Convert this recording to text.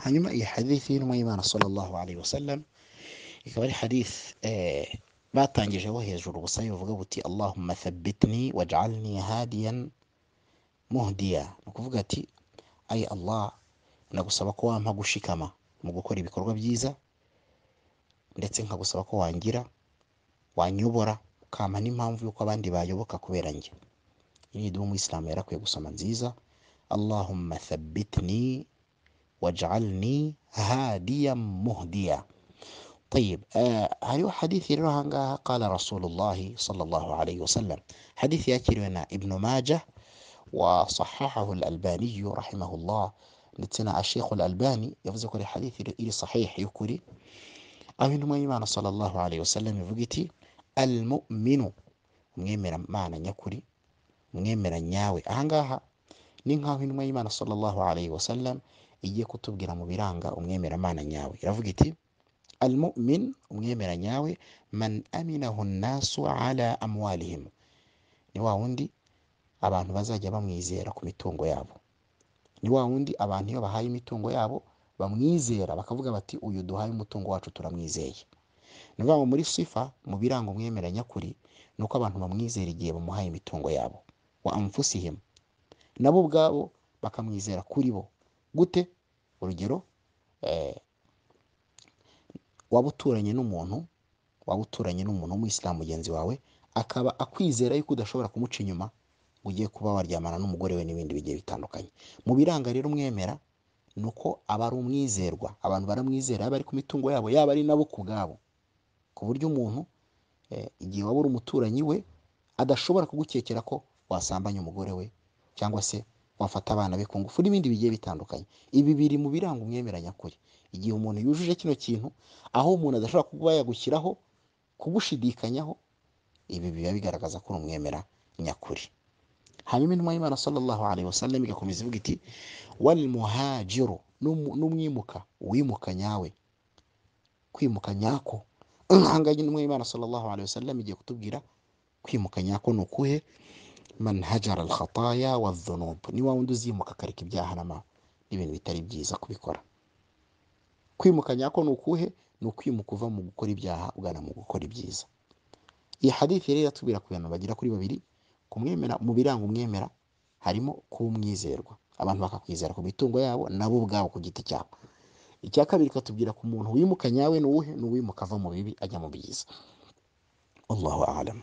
حنمأي حديثي نميمان صلى الله عليه وسلم يكبر حديث آه باتان جوهي جرو صيف قوتي اللهم ثبتني واجعلني هاديا مهديا نكفقتي أي الله nagusaba ko wampa gushikama mu gukora ibikorwa byiza ndetse nkagusaba ko wangira wanyobora ukampa n'impamvu y'uko abandi bayoboka kubera njye iyi ni duha umuyisilamu yarakwiye gusoma nziza allahumma thabbitni waj'alni hadiyan muhdiya طيب آه هل حديث رهنغا قال رسول الله صلى الله عليه وسلم. حديث يكرنا ابن ماجه وصححه الألباني رحمه الله. نتنا الشيخ الألباني يفزك الحديث إلى صحيح يكري أمين ما إيمان صلى الله عليه وسلم يفقتي المؤمن. mwemera mana nyakuri mwemera nyawe ahangaha ni nk'aho intumwa y'imana sallallahu alayhi wasallam igiye kutubwira mu biranga umwemera mana nyawe. Iravuga iti almumin umwemera nyawe man aminahu nnasu ala amwalihim. Ni wa wundi abantu bazajya bamwizera ku mitungo yabo. Ni wa wundi abantu iyo bahaye imitungo yabo bamwizera bakavuga bati uyu duhaye umutungo wacu turamwizeye. Ni ukuvuga ngo muri sifa mu biranga umwemera nyakuri ni uko abantu bamwizera igihe bamuhaye imitungo yabo. Wa anfusihim nabo ubwabo bakamwizera kuri bo. Gute? Urugero eh, waba uturanye n'umuntu waba uturanye n'umuntu w'umuyisilamu mugenzi wawe akaba akwizera yuko udashobora kumuca inyuma ngo ugiye kuba waryamana n'umugore we n'ibindi bigiye bitandukanye. Mu biranga rero umwemera ni uko aba ari umwizerwa. Abantu baramwizera yaba ari ku mitungo yabo yaba ari nabo ku bwabo. Ku buryo umuntu eh, igihe waba uri umuturanyi we adashobora kugukekera ko wasambanya umugore we cyangwa se wafata abana be ku ngufu n'ibindi bigiye bitandukanye. Ibi biri mu biranga umwemera nyakuri igihe umuntu yujuje kino kintu aho umuntu adashobora kuba yagushyiraho kugushidikanyaho ibi biba bigaragaza ko uri umwemera nyakuri hanyuma intumwa y'imana sallallahu alaihi wasallam igakomeza ivuga iti wal muhajiru n'umwimuka wimuka nyawe. Kwimuka nyako. Ahangaha intumwa y'imana sallallahu alaihi wasallam igiye kutubwira kwimuka nyako ni ukuhe? Man hajara al khataya wa dhunub ni wa wundi uzimuka akareka ibyaha n'ama- n'ibintu bitari byiza kubikora. Kwimuka nyako ni ukuhe? Ni ukwimuka uva mu gukora ibyaha ugana mu gukora ibyiza. Iyi hadithi rero iratubwira ku bantu bagera kuri babiri kumwemera mu biranga umwemera harimo kuba umwizerwa abantu bakakwizera ku mitungo yabo nabo ubwabo ku giti cyabo. Icya kabiri ikatubwira ku muntu wimuka nyawe ni uwuhe? Ni uwimuka ava mu bibi ajya mu byiza. Allahu alam.